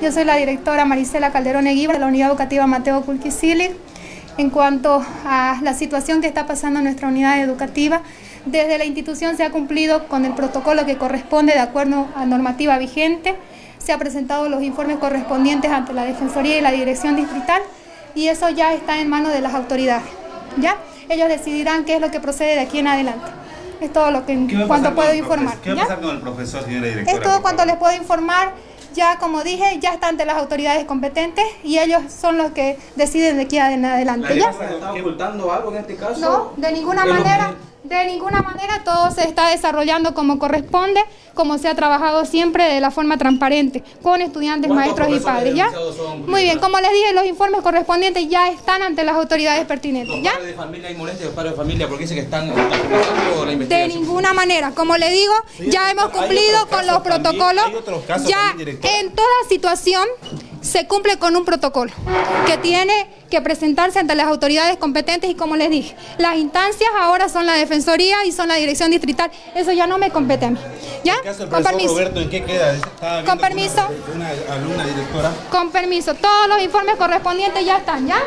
Yo soy la directora Marisela Calderón Eguiba de la Unidad Educativa Mateo Culquisili. En cuanto a la situación que está pasando en nuestra unidad educativa, desde la institución se ha cumplido con el protocolo que corresponde de acuerdo a normativa vigente, se han presentado los informes correspondientes ante la Defensoría y la Dirección Distrital y eso ya está en manos de las autoridades. ¿ya? Ellos decidirán qué es lo que procede de aquí en adelante. Es todo lo que en cuanto puedo informar. ¿Qué va a pasar con el profesor, señora directora? Es todo cuanto les puedo informar ya como dije, ya está ante las autoridades competentes y ellos son los que deciden de aquí en adelante. ¿ya? ¿Está ocultando algo en este caso? No, de ninguna manera. De ninguna manera todo se está desarrollando como corresponde, como se ha trabajado siempre de la forma transparente, con estudiantes, maestros y padres. ¿ya? Muy bien, como les dije, los informes correspondientes ya están ante las autoridades pertinentes. ¿Los ¿ya? padres de familia hay molestias los padres de familia porque dicen que están, la De ninguna manera. Como le digo, ya hemos cumplido con los protocolos. hay otros casos Ya en toda situación se cumple con un protocolo que tiene que presentarse ante las autoridades competentes y como les dije, las instancias ahora son la Defensoría y son la Dirección Distrital. Eso ya no me compete a mí. ¿Ya? ¿El caso del Con permiso. Roberto en qué queda? Con permiso. Una, una alumna directora Con permiso. Todos los informes correspondientes ya están, ¿ya?